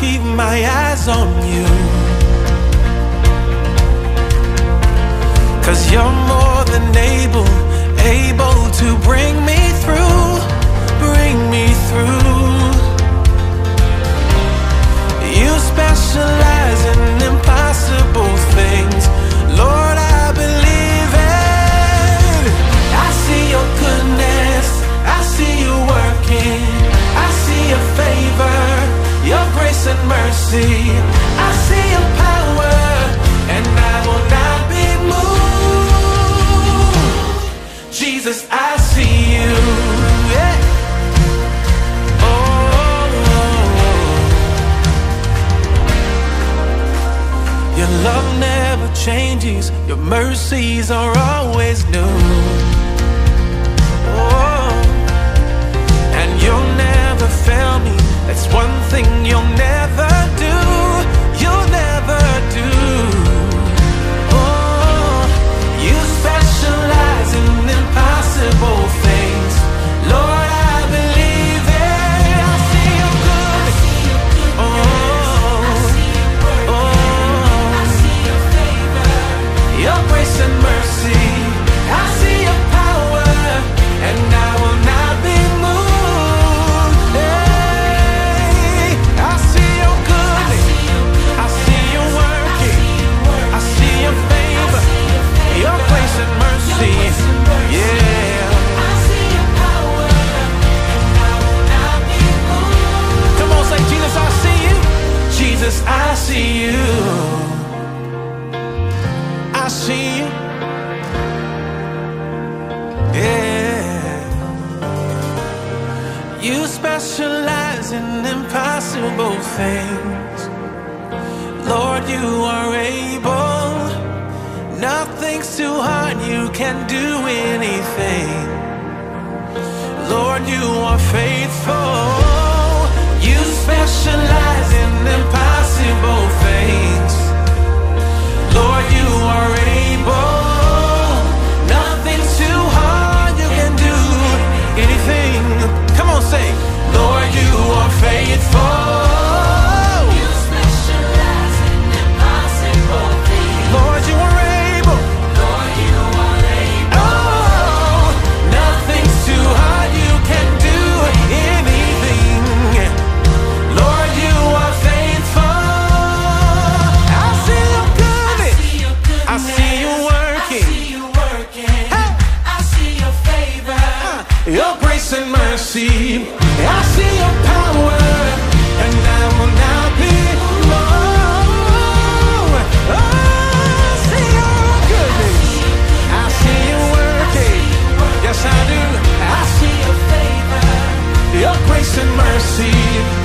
keep my eyes on you. Cause you're more than able, able to bring me through. I see your power, and I will not be moved. Jesus, I see you. Oh. Your love never changes, your mercies are always new. specialize in impossible things. Lord, you are able. Nothing's too hard, you can do anything. Lord, you are faithful. You specialize in impossible things. Your grace and mercy, I see your power, and I will not be I see your goodness, I see you working. Yes, I do. I see your favor, your grace and mercy.